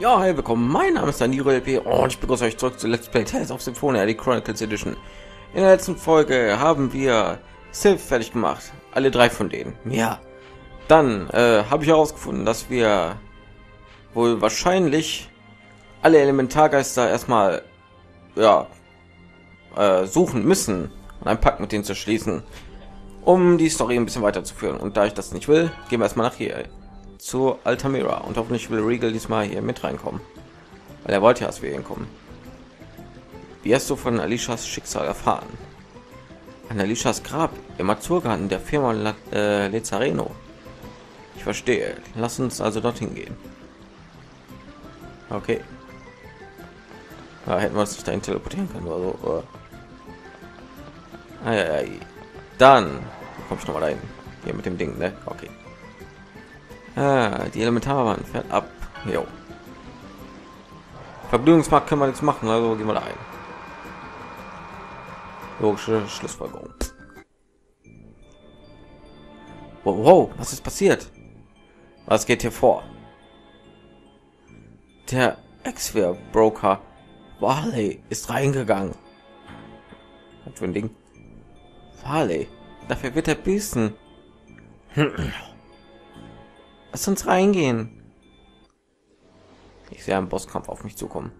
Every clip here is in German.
Ja, hey, willkommen. Mein Name ist Danilo LP und ich begrüße euch zurück zu Let's Play Tales of Symphonia, die Chronicles Edition. In der letzten Folge haben wir Sylph fertig gemacht. Alle drei von denen. Ja. Dann äh, habe ich herausgefunden, dass wir wohl wahrscheinlich alle Elementargeister erstmal ja, äh, suchen müssen und einen Pakt mit denen zu schließen, um die Story ein bisschen weiterzuführen. Und da ich das nicht will, gehen wir erstmal nach hier zu Altamira und hoffentlich will Regal diesmal hier mit reinkommen, weil er wollte ja, dass wir hinkommen. Wie hast du von Alishas Schicksal erfahren? An Alishas Grab im Azurgarten der Firma La äh, Lezareno. Ich verstehe. Lass uns also dorthin gehen. Okay. Ja, hätten wir uns nicht dahin teleportieren können oder so. Ah, ja, ja. Dann komme ich noch mal rein. Hier mit dem Ding, ne? Okay. Ah, die Elementarbahn fährt ab. Jo. Vergnügungsmarkt können wir nichts machen, also gehen wir da ein. Logische Schlussfolgerung. Wow, wow, was ist passiert? Was geht hier vor? Der Exwehr Broker Warley ist reingegangen. Was für ein Ding? Warley. Dafür wird er büßen. Lass uns reingehen. Ich sehe einen Bosskampf auf mich zukommen.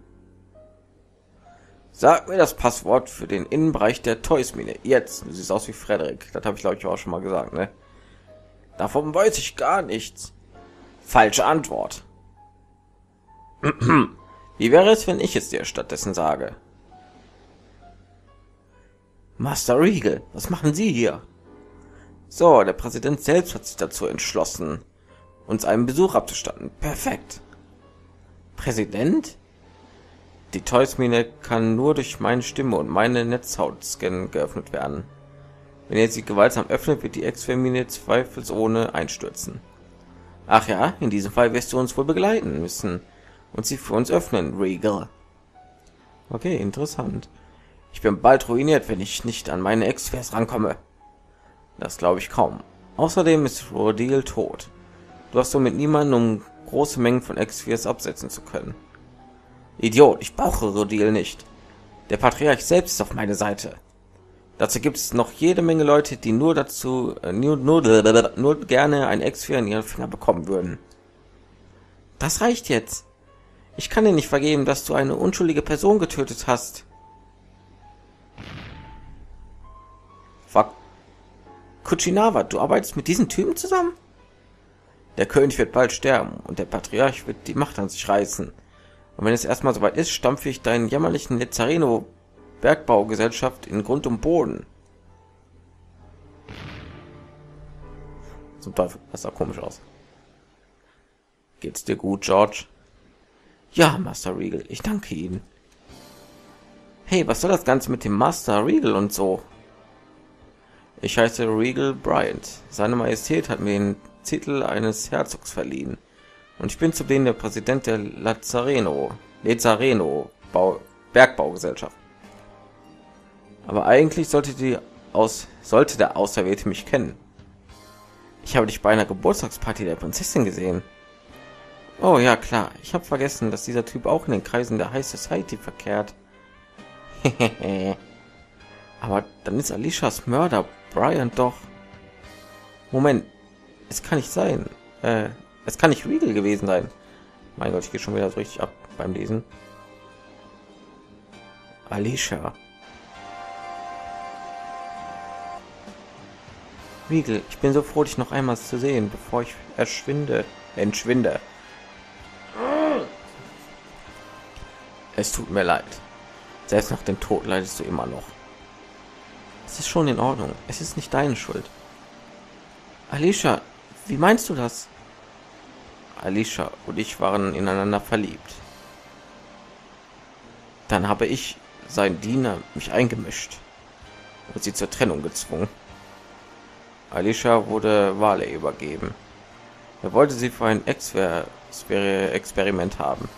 Sag mir das Passwort für den Innenbereich der Toys-Mine. Jetzt. Du siehst aus wie Frederik. Das habe ich, glaube ich, auch schon mal gesagt, ne? Davon weiß ich gar nichts. Falsche Antwort. Wie wäre es, wenn ich es dir stattdessen sage? Master Regal, was machen Sie hier? So, der Präsident selbst hat sich dazu entschlossen, uns einen Besuch abzustatten. Perfekt. Präsident? Die Toys-Mine kann nur durch meine Stimme und meine Netzhaut-Scan geöffnet werden. Wenn ihr sie gewaltsam öffnet, wird die Expermine zweifelsohne einstürzen. Ach ja, in diesem Fall wirst du uns wohl begleiten müssen und sie für uns öffnen, Regal. Okay, interessant. Ich bin bald ruiniert, wenn ich nicht an meine Exfers rankomme. Das glaube ich kaum. Außerdem ist Rodil tot. Du hast somit niemanden, um große Mengen von X4s absetzen zu können. Idiot, ich brauche Rodil nicht. Der Patriarch selbst ist auf meiner Seite. Dazu gibt es noch jede Menge Leute, die nur dazu äh, nur, nur, nur gerne ein X4 in ihren Finger bekommen würden. Das reicht jetzt. Ich kann dir nicht vergeben, dass du eine unschuldige Person getötet hast. Fuck. Kuchinawa, du arbeitest mit diesen Typen zusammen? Der König wird bald sterben und der Patriarch wird die Macht an sich reißen. Und wenn es erstmal soweit ist, stampfe ich deinen jämmerlichen Lezareno Bergbaugesellschaft in Grund und Boden. Zum Teufel, das sah komisch aus. Geht's dir gut, George? Ja, Master Regal, ich danke Ihnen. Hey, was soll das Ganze mit dem Master Regal und so? Ich heiße Regal Bryant. Seine Majestät hat mir den Titel eines Herzogs verliehen. Und ich bin zudem der Präsident der Lazareno, Lezareno Bau, Bergbaugesellschaft. Aber eigentlich sollte die aus, sollte der Auserwählte mich kennen. Ich habe dich bei einer Geburtstagsparty der Prinzessin gesehen. Oh ja, klar. Ich habe vergessen, dass dieser Typ auch in den Kreisen der High Society verkehrt. Aber dann ist Alishas Mörder Brian doch. Moment, es kann nicht sein. Äh, es kann nicht Regal gewesen sein. Mein Gott, ich gehe schon wieder so richtig ab beim Lesen. Alicia. Regal, ich bin so froh, dich noch einmal zu sehen, bevor ich erschwinde, entschwinde. Es tut mir leid. Selbst nach dem Tod leidest du immer noch. Es ist schon in Ordnung. Es ist nicht deine Schuld. Alicia, wie meinst du das? Alicia und ich waren ineinander verliebt. Dann habe ich, sein Diener, mich eingemischt und sie zur Trennung gezwungen. Alicia wurde Wale übergeben. Er wollte sie für ein Experiment haben.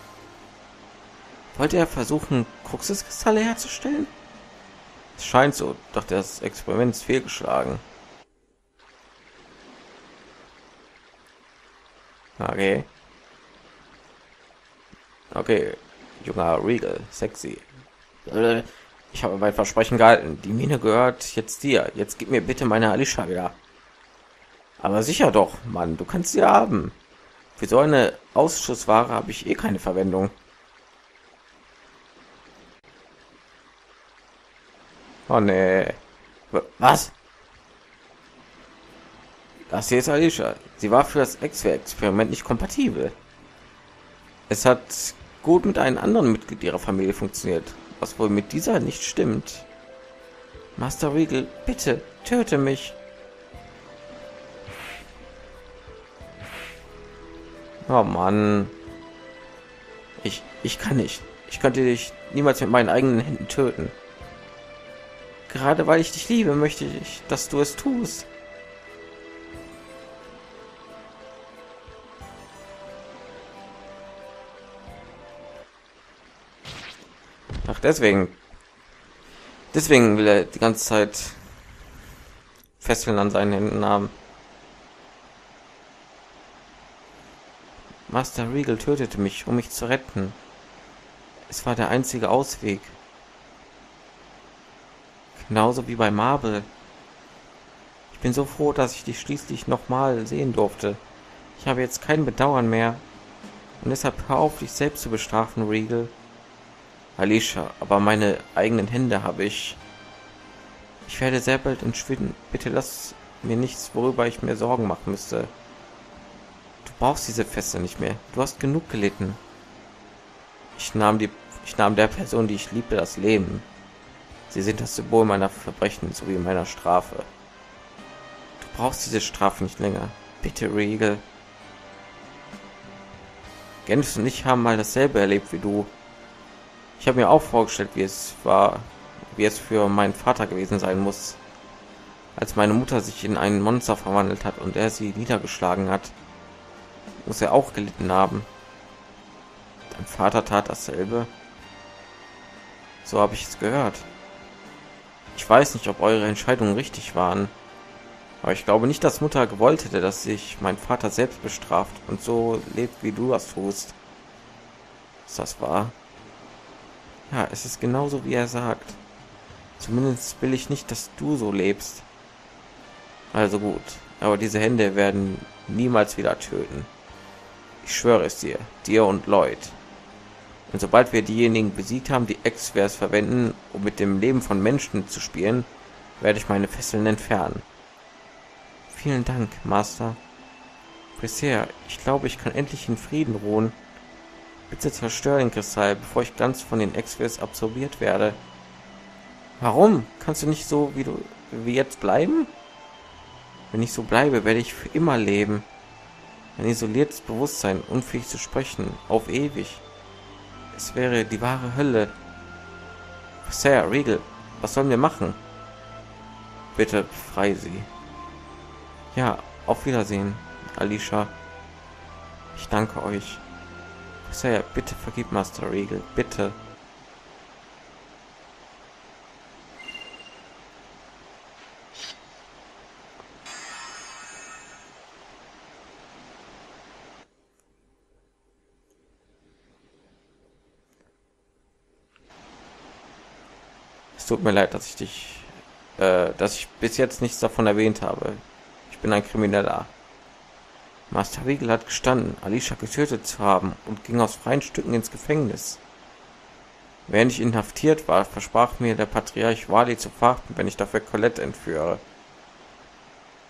Wollte er versuchen, Kruxuskristalle herzustellen? Es scheint so, doch das Experiment ist fehlgeschlagen. Okay. Okay, junger Regal, sexy. Äh, ich habe mein Versprechen gehalten. Die Mine gehört jetzt dir. Jetzt gib mir bitte meine Alicia wieder. Aber sicher doch, Mann, du kannst sie haben. Für so eine Ausschussware habe ich eh keine Verwendung. Oh nee. Was? Das hier ist Alicia. Sie war für das X-Experiment nicht kompatibel. Es hat gut mit einem anderen Mitglied ihrer Familie funktioniert, was wohl mit dieser nicht stimmt. Master Regal, bitte töte mich. Oh Mann. Ich, ich kann nicht. Ich könnte dich niemals mit meinen eigenen Händen töten. Gerade weil ich dich liebe, möchte ich, dass du es tust. Deswegen. Deswegen will er die ganze Zeit Fesseln an seinen Händen haben. Master Regal tötete mich, um mich zu retten. Es war der einzige Ausweg. Genauso wie bei Marvel. Ich bin so froh, dass ich dich schließlich noch mal sehen durfte. Ich habe jetzt kein Bedauern mehr. Und deshalb hör auf, dich selbst zu bestrafen, Regal. Alicia, aber meine eigenen Hände habe ich. Ich werde sehr bald entschwinden. Bitte lass mir nichts, worüber ich mir Sorgen machen müsste. Du brauchst diese Feste nicht mehr. Du hast genug gelitten. Ich nahm die, ich nahm der Person, die ich liebte, das Leben. Sie sind das Symbol meiner Verbrechen sowie meiner Strafe. Du brauchst diese Strafe nicht länger. Bitte, Regal. Genf und ich haben mal dasselbe erlebt wie du. Ich habe mir auch vorgestellt, wie es war, wie es für meinen Vater gewesen sein muss, als meine Mutter sich in einen Monster verwandelt hat und er sie niedergeschlagen hat. Muss er auch gelitten haben. Dein Vater tat dasselbe. So habe ich es gehört. Ich weiß nicht, ob eure Entscheidungen richtig waren, aber ich glaube nicht, dass Mutter gewollt hätte, dass sich mein Vater selbst bestraft und so lebt, wie du das tust. Ist das wahr? Ja, es ist genauso, wie er sagt. Zumindest will ich nicht, dass du so lebst. Also gut, aber diese Hände werden niemals wieder töten. Ich schwöre es dir, dir und Lloyd. Und sobald wir diejenigen besiegt haben, die X-Wers verwenden, um mit dem Leben von Menschen zu spielen, werde ich meine Fesseln entfernen. Vielen Dank, Master. Bisher, ich glaube, ich kann endlich in Frieden ruhen. Bitte zerstör den Kristall, bevor ich ganz von den X-Wers absorbiert werde. Warum? Kannst du nicht so wie du wie jetzt bleiben? Wenn ich so bleibe, werde ich für immer leben. Ein isoliertes Bewusstsein, unfähig zu sprechen, auf ewig. Es wäre die wahre Hölle. Sir, Riegel, was sollen wir machen? Bitte frei sie. Ja, auf Wiedersehen, Alicia. Ich danke euch. Sir, bitte vergib Master Regal, bitte. Es tut mir leid, dass ich dich, äh, dass ich bis jetzt nichts davon erwähnt habe. Ich bin ein Krimineller. Master Riegel hat gestanden, Alicia getötet zu haben und ging aus freien Stücken ins Gefängnis. Während ich inhaftiert war, versprach mir der Patriarch Wali zu warten, wenn ich dafür Colette entführe.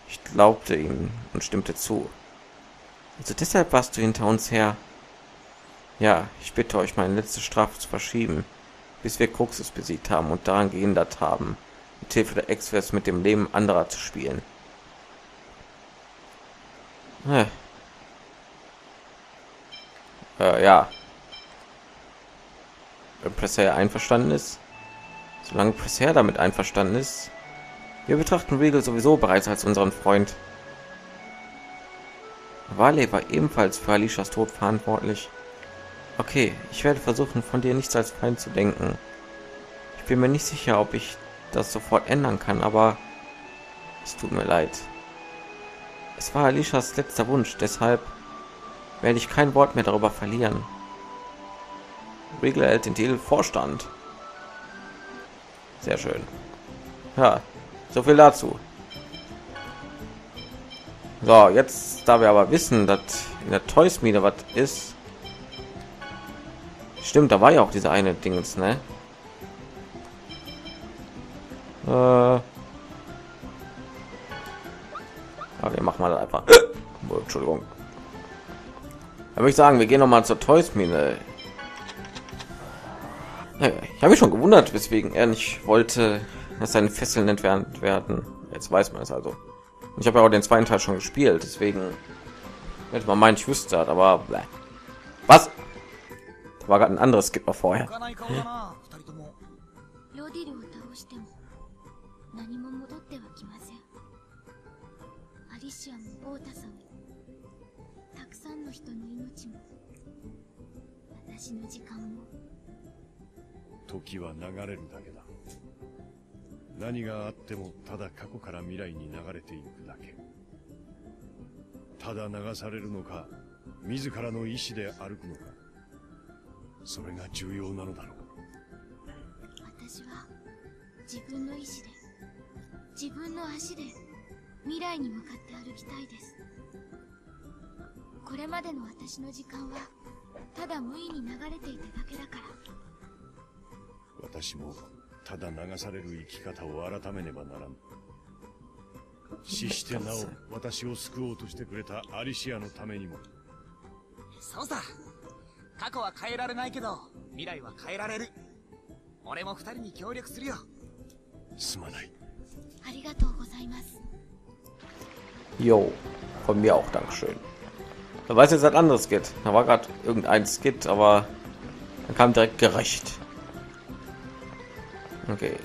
Ich glaubte ihm und stimmte zu. Also deshalb warst du hinter uns her. Ja, ich bitte euch, meine letzte Strafe zu verschieben, bis wir Kruxus besiegt haben und daran gehindert haben, mit Hilfe der Exvers mit dem Leben anderer zu spielen. Äh. Äh, ja. Wenn Presser einverstanden ist. Solange Presser damit einverstanden ist. Wir betrachten Regal sowieso bereits als unseren Freund. Wale war ebenfalls für Alishas Tod verantwortlich. Okay, ich werde versuchen, von dir nichts als Feind zu denken. Ich bin mir nicht sicher, ob ich das sofort ändern kann, aber es tut mir leid. Es war Alishas letzter Wunsch, deshalb werde ich kein Wort mehr darüber verlieren. Regal hält den Titel Vorstand. Sehr schön. Ja, so viel dazu. So, jetzt, da wir aber wissen, dass in der Toys Mine was ist. Stimmt, da war ja auch diese eine Dingens, ne? Äh, ja, wir machen mal einfach. Oh, Entschuldigung. Würde ich sagen, wir gehen noch mal zur Toys Mine. Ich habe mich schon gewundert, weswegen er nicht wollte, dass seine Fesseln entfernt werden. Jetzt weiß man es also. Ich habe ja auch den zweiten Teil schon gespielt, deswegen hätte man meint, ich wüsste das, aber bleh. was? Da war gerade ein anderes Skipper vorher. ロリシアもオータさん。もたくさんの人の命も私の時間も。時は流れるだけだ。何があってもただ過去から未来に流れていくだけ。ただ流されるのか自らの意志で歩くのか。それが重要なのだろう。私は自分の意志で自分の足で未来に向かって歩きたいです。これまでの私の時間はただ無意に流れていただけだから。私もただ流される生き方を改めねばならん。死してなお私を救おうとしてくれたアリシアのためにも。そうさ。過去は変えられないけど未来は変えられる。俺も二人に協力するよ。すまない。ありがとうございます Jo, von mir auch Dankeschön. Da weiß jetzt was anderes geht. Da war gerade irgendein Skit, aber dann kam direkt gerecht. Okay.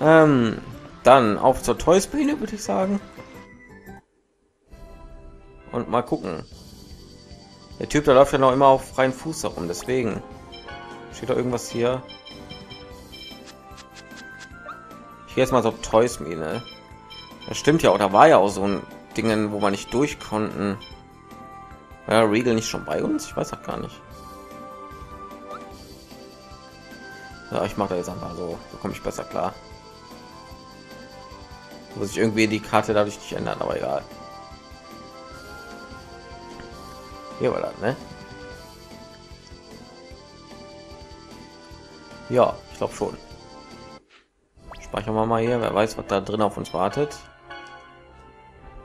Ähm, dann auf zur Toys Bühne würde ich sagen. Und mal gucken. Der Typ, der läuft ja noch immer auf freien Fuß herum, deswegen steht da irgendwas hier. Ich gehe jetzt mal so Toys Mine. Das stimmt ja, oder war ja auch so ein Dingen, wo man nicht durch konnten. War ja Regal nicht schon bei uns? Ich weiß auch gar nicht. Ja, ich mache da jetzt einfach so, so komme ich besser klar. Muss ich irgendwie die Karte dadurch nicht ändern, aber egal. Hier war das, ne? Ja, ich glaube schon. Speichern wir mal hier. Wer weiß, was da drin auf uns wartet.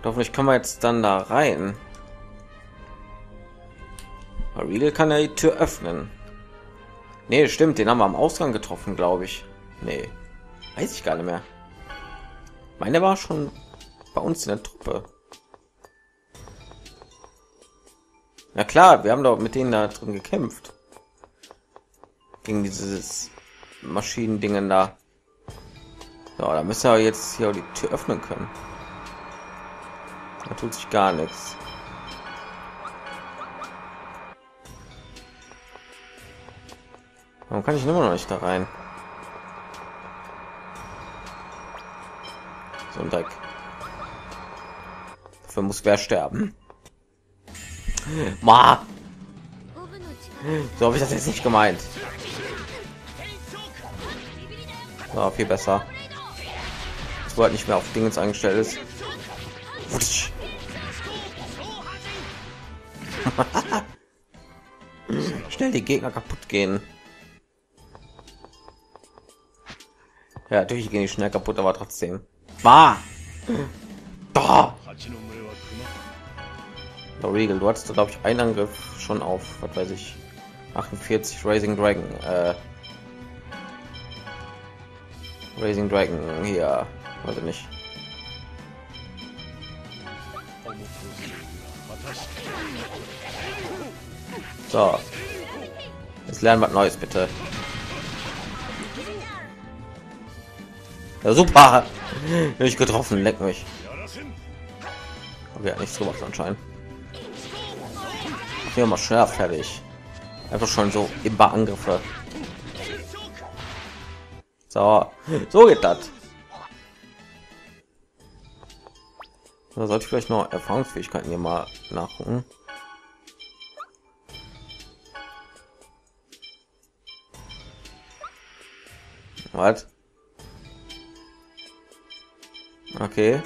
Hoffentlich können wir jetzt dann da rein. Real kann ja die Tür öffnen. Nee, stimmt, den haben wir am Ausgang getroffen, glaube ich. Nee, weiß ich gar nicht mehr. Meine war schon bei uns in der Truppe. Na klar, wir haben doch mit denen da drin gekämpft. Gegen dieses Maschinendingen da. So, da müssen wir jetzt hier die Tür öffnen können. Da tut sich gar nichts. Warum kann ich immer noch nicht da rein? So ein Dreck. Dafür muss wer sterben. Ma! So habe ich das jetzt nicht gemeint. So, viel besser. Es wollte nicht mehr auf Dingens eingestellt ist. schnell die Gegner kaputt gehen. Ja, natürlich gehen die schnell kaputt, aber trotzdem. War. Da. Der Regel, du hattest glaube ich einen Angriff schon auf, was weiß ich, 48 Raising Dragon. Äh, Raising Dragon hier, weiß ich nicht. So. Jetzt lernen was Neues, bitte. Ja, super. Ich getroffen, leck mich. Wir hat nichts gemacht anscheinend. Hier mal schneller fertig. Einfach schon so im Angriffe. So, so geht das. Da sollte ich vielleicht noch Erfahrungsfähigkeiten hier mal nachgucken. Was? Okay.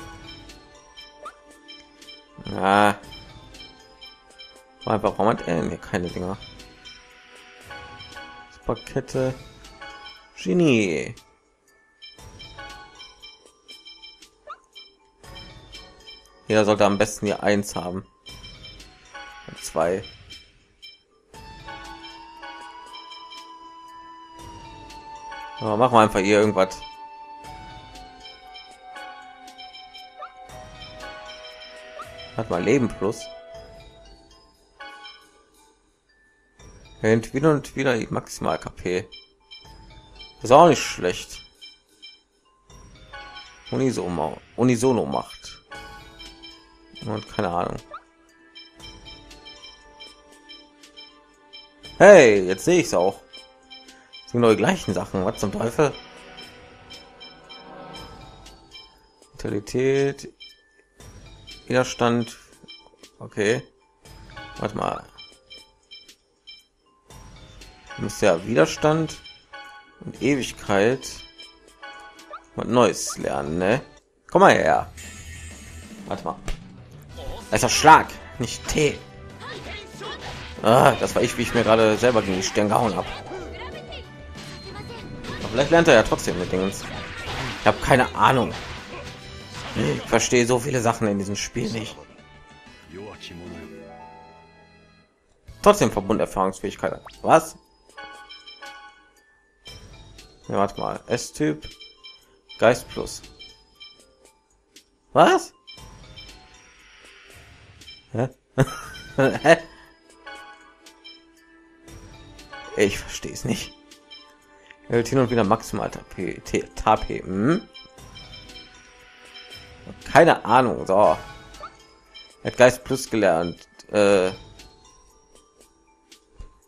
Ah. Warum hat er nee, keine Dinger? Superkette. Genie. Jeder sollte am besten hier eins haben. Zwei. Aber machen wir einfach hier irgendwas. Hat mal Leben plus. Hält wieder und wieder die maximal KP. Ist auch nicht schlecht. Unisono, Unisono macht. Und keine Ahnung. Hey, jetzt sehe ich es auch. Das sind nur die gleichen Sachen. Was zum Teufel? Vitalität, Widerstand. Okay. Warte mal. Muss ja Widerstand und Ewigkeit und Neues lernen, ne? Komm mal her. Warte mal. Das ist doch Schlag, nicht T. Ah, das war ich, wie ich mir gerade selber gegen die Stirn gehauen habe. Vielleicht lernt er ja trotzdem mit Dingens. Ich habe keine Ahnung. Ich verstehe so viele Sachen in diesem Spiel nicht. Trotzdem Verbunderfahrungsfähigkeit. Was? Ja, warte mal. S-Typ. Geist plus. Was? Hä? Ich verstehe es nicht. Er hält hin und wieder maximal TP. Hm? Keine Ahnung. So. Hat Geist plus gelernt. Äh,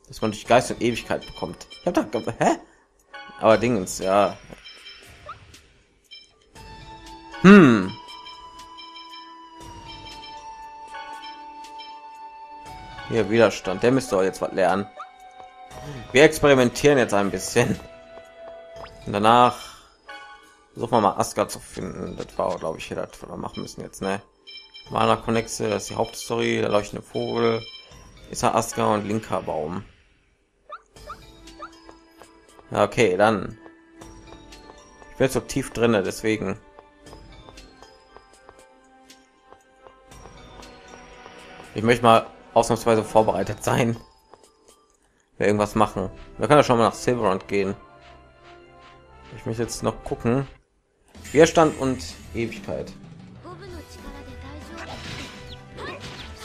dass man durch Geist und Ewigkeit bekommt. Ich habe da, hä? Aber Dingens, ja. Hm. Hier Widerstand. Der müsste auch jetzt was lernen. Wir experimentieren jetzt ein bisschen. Und danach suchen wir mal Aska zu finden. Das war, glaube ich, hier das wir machen müssen jetzt, ne? Mana Connexe, das ist die Hauptstory, der leuchtende Vogel, ist er Aska und linker Baum. Okay, dann. Ich bin so tief drinne, deswegen. Ich möchte mal ausnahmsweise vorbereitet sein. Wir irgendwas machen. Wir können ja schon mal nach Silverand gehen. Ich möchte jetzt noch gucken. Widerstand und Ewigkeit.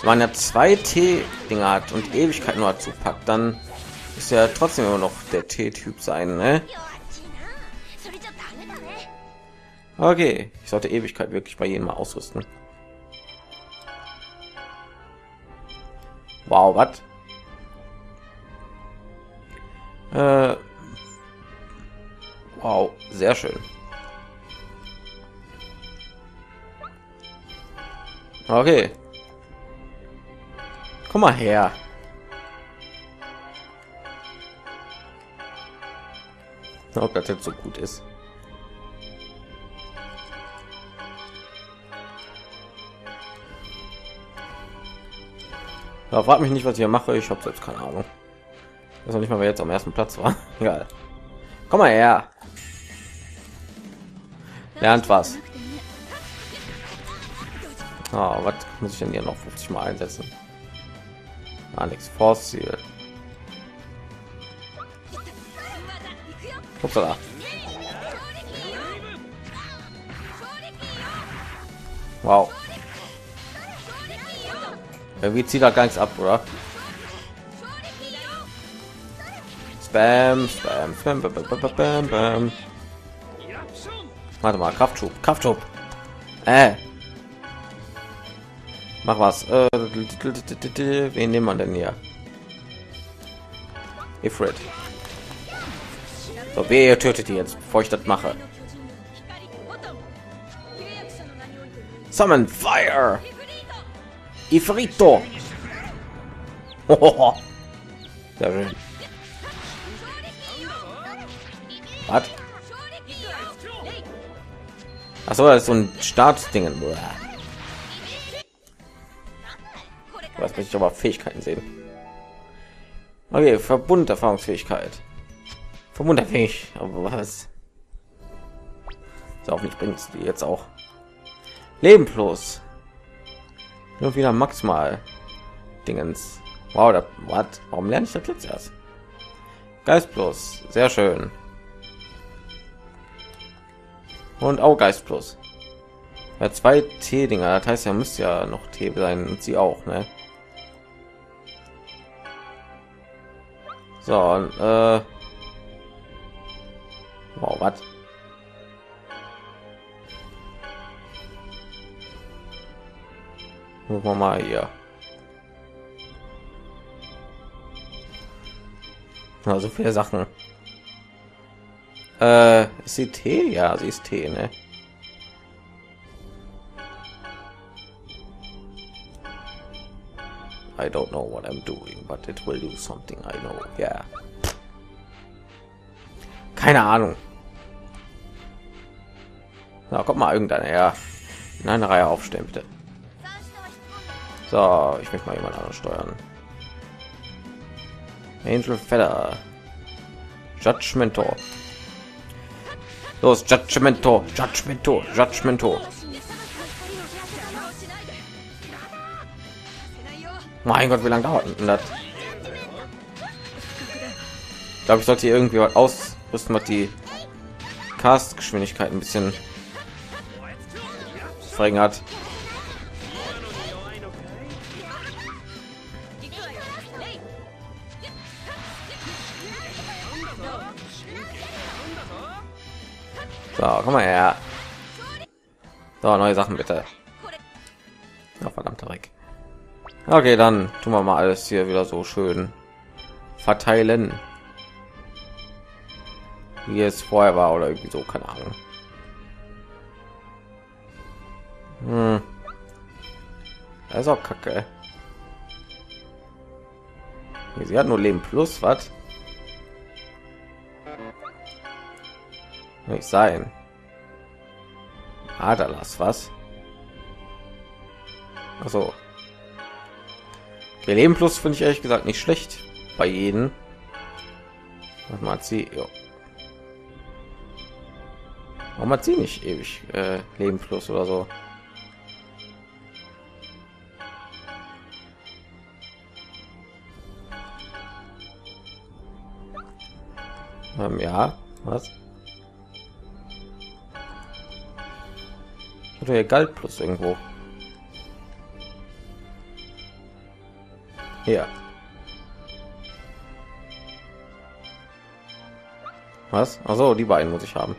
Wenn man zwei T-Dinger hat und Ewigkeit nur dazu packt, dann ist ja trotzdem immer noch der T-Typ sein, ne? Okay, ich sollte Ewigkeit wirklich bei jedem mal ausrüsten. Wow, was? Äh, wow, sehr schön. Okay. Komm mal her. Ob das jetzt so gut ist. Ja, frag mich nicht, was ich hier mache. Ich habe selbst keine Ahnung. Das noch nicht mal, wer jetzt am ersten Platz war. Egal. Komm mal her. Lernt was. Oh, was muss ich denn hier noch 50 Mal einsetzen? Alex Fossil. Upsala. Wow. Irgendwie zieht er gar nichts ab, oder? Spam, spam, spam, bam, bam, bam, bam. Warte mal, Kraftschub, Kraftschub. Äh. Mach was. Äh, wen nehmen wir denn hier? Ifrit. So, wer tötet die jetzt, bevor ich das mache? Summon Fire! Ifrito! Sehr schön. Was? Achso, das ist so ein Startdingen. Was möchte ich aber Fähigkeiten sehen. Okay, Verbund Erfahrungsfähigkeit. Verbunderfähig, aber was? Ist auch nicht bringt die jetzt auch. Leben plus. Nur wieder maximal. Dingens. Wow, da, what? Warum lerne ich das jetzt erst? Geist plus. Sehr schön. Und auch Geist plus. Ja, zwei T-Dinger. Das heißt, er müsste ja noch T sein und sie auch, ne? So, und, äh... Wow, was? Gucken mal hier. Also viele Sachen. Äh, ist sie T? Ja, sie ist T, ne? I don't know what I'm doing, but it will do something. I know. Yeah. Keine Ahnung. Na, kommt mal irgendeiner her. In eine Reihe aufstellen, bitte. So, ich möchte mal jemand anderes steuern. Angel Feather. Judgmento. Los, Judgmento, Judgmento, Judgmento. Mein Gott, wie lange dauert denn das? Ich glaube, ich sollte hier irgendwie was ausrüsten, was die Cast-Geschwindigkeit ein bisschen verringert. So, komm mal her. So, neue Sachen bitte. Ja, verdammter Dreck. Okay, dann tun wir mal alles hier wieder so schön verteilen. Wie es vorher war oder irgendwie so, keine Ahnung. Hm. Das ist auch kacke. Sie hat nur Leben plus, was? Nicht sein. Aderlass, was? Also. Okay, Leben plus finde ich ehrlich gesagt nicht schlecht bei jedem. Was mal sie? Jo. Warum hat sie nicht ewig äh, Leben plus oder so? Ähm, ja, was? Ihr galt plus irgendwo. Ja. Was? Also die beiden muss ich haben.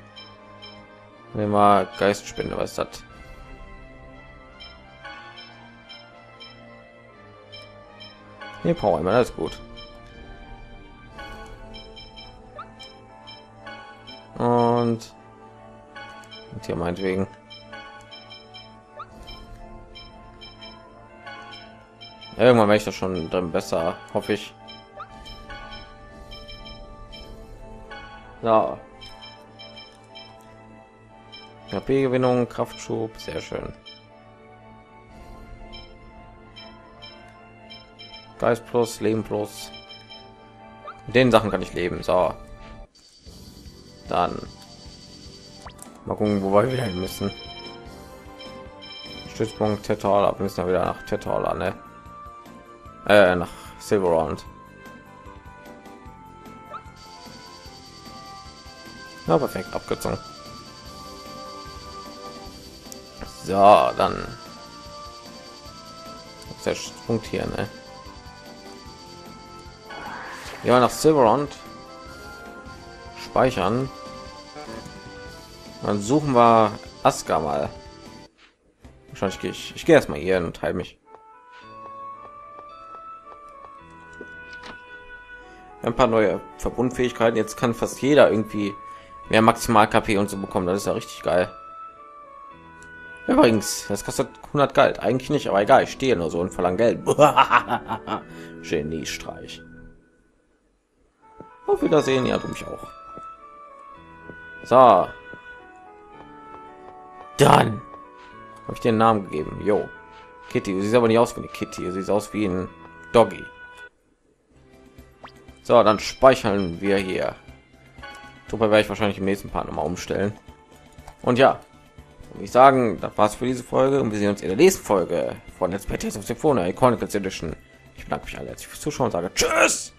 Nehmen wir Geistspinde, was das? Nee, Power immer, alles gut. Und, und hier meinetwegen. Irgendwann werde ich das schon drin besser, hoffe ich. Ja. KP-Gewinnung, Kraftschub, sehr schön. Geist plus, Leben plus. Mit den Sachen kann ich leben. So. Dann mal gucken, wo wir wieder hin müssen. Stützpunkt Tetal ab müssen wir wieder nach Tetal, ne? Äh, nach Silverround. Ja, perfekt, Abkürzung. So, dann der Punkt hier, ne? Ja, nach Silverround speichern. Dann suchen wir Aska mal. Wahrscheinlich gehe ich. Ich gehe erstmal hier und teile mich. Ein paar neue Verbundfähigkeiten. Jetzt kann fast jeder irgendwie mehr maximal KP und so bekommen. Das ist ja richtig geil. Übrigens, das kostet 100 Geld. Eigentlich nicht, aber egal. Ich stehe nur so und verlange Geld. Geniestreich. Auf Wiedersehen. Ja, du mich auch. So. Dann habe ich dir einen Namen gegeben. Jo, Kitty. Du siehst aber nicht aus wie eine Kitty. Du siehst aus wie ein Doggy. So, dann speichern wir hier. Super werde ich wahrscheinlich im nächsten Part noch mal umstellen. Und ja, würde ich sagen, das war's für diese Folge und wir sehen uns in der nächsten Folge von Let's Play Tales of Symphonia Chronicles Edition. Ich bedanke mich alle herzlich fürs Zuschauen und sage Tschüss!